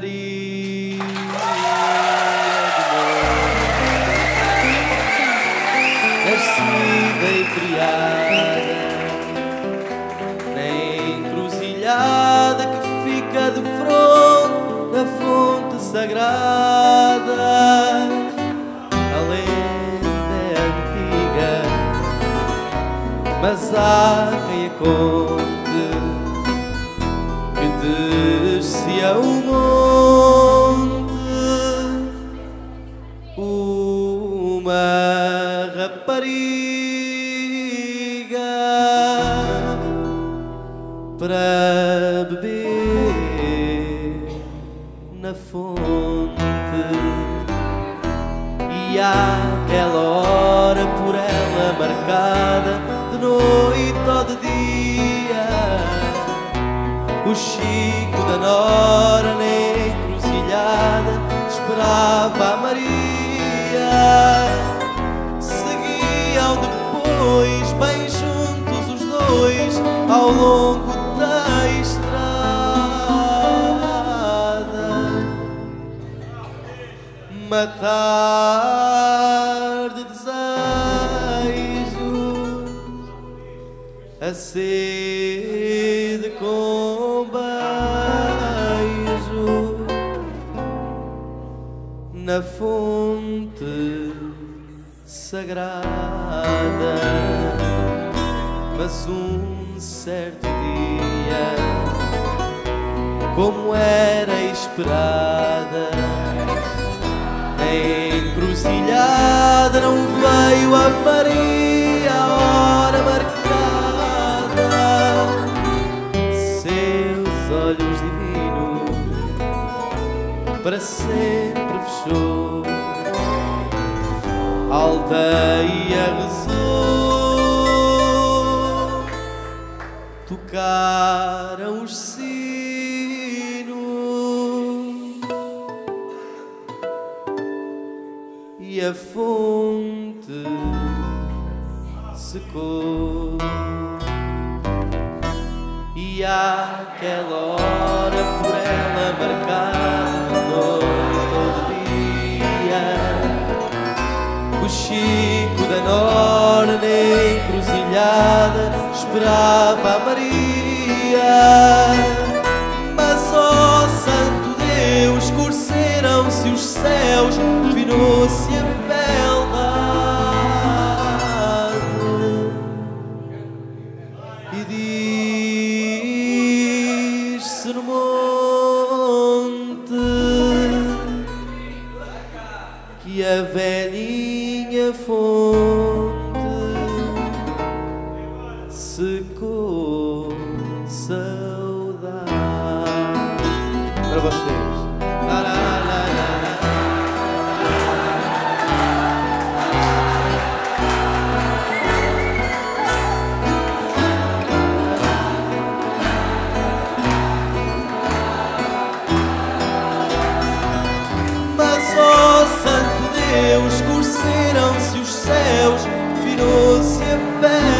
Maria Nascida e criada Na encruzilhada que fica de fronte da fonte sagrada. A lenda é antiga Mas há quem a conte que descia o monte rapariga para beber na fonte. E àquela hora ao longo da estrada. Matar de desejos a sede com beijo na fonte sagrada. Mas um certo dia, como era esperada, na encruzilhada não veio a Maria a hora marcada. Seus olhos divinos para sempre fechou. Aldeia rezou, e a fonte secou. E àquela hora por ela marcada noite todo dia O Chico da Nora na encruzilhada Esperava a Maria velhinha fonte secou de saudade para vocês. Santo Deus, escureceram-se os céus, virou-se a beldade